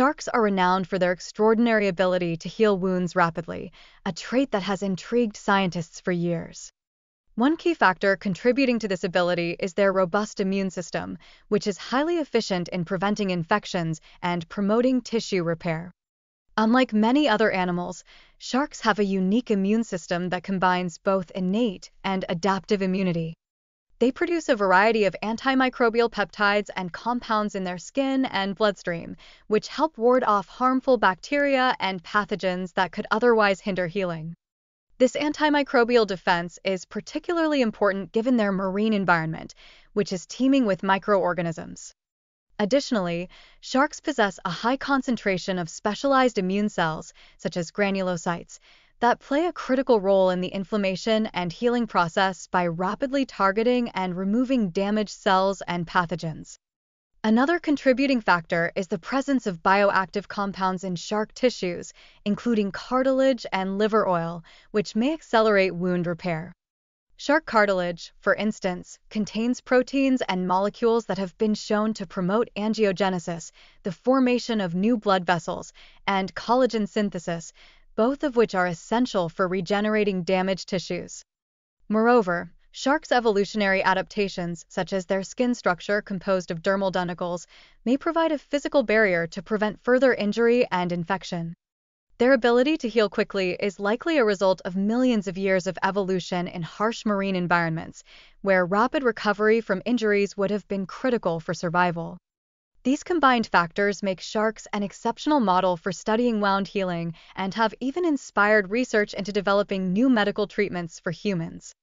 Sharks are renowned for their extraordinary ability to heal wounds rapidly, a trait that has intrigued scientists for years. One key factor contributing to this ability is their robust immune system, which is highly efficient in preventing infections and promoting tissue repair. Unlike many other animals, sharks have a unique immune system that combines both innate and adaptive immunity. They produce a variety of antimicrobial peptides and compounds in their skin and bloodstream, which help ward off harmful bacteria and pathogens that could otherwise hinder healing. This antimicrobial defense is particularly important given their marine environment, which is teeming with microorganisms. Additionally, sharks possess a high concentration of specialized immune cells, such as granulocytes, that play a critical role in the inflammation and healing process by rapidly targeting and removing damaged cells and pathogens. Another contributing factor is the presence of bioactive compounds in shark tissues, including cartilage and liver oil, which may accelerate wound repair. Shark cartilage, for instance, contains proteins and molecules that have been shown to promote angiogenesis, the formation of new blood vessels, and collagen synthesis, both of which are essential for regenerating damaged tissues. Moreover, sharks' evolutionary adaptations, such as their skin structure composed of dermal denticles, may provide a physical barrier to prevent further injury and infection. Their ability to heal quickly is likely a result of millions of years of evolution in harsh marine environments, where rapid recovery from injuries would have been critical for survival. These combined factors make sharks an exceptional model for studying wound healing and have even inspired research into developing new medical treatments for humans.